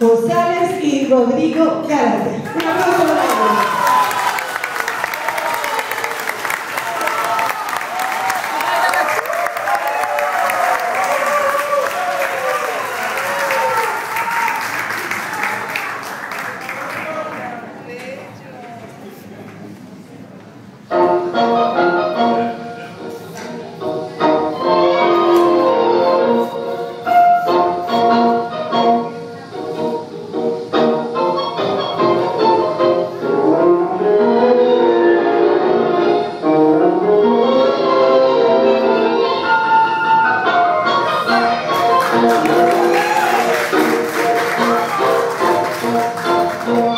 González y Rodrigo Gárate. Un aplauso para ellos. Thank you.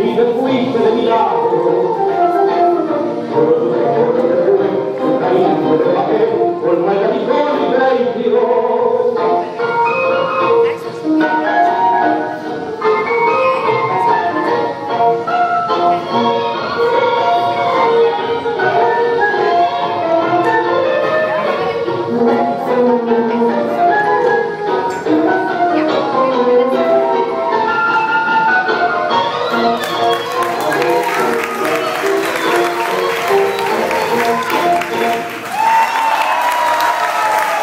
He's a queen of the officer.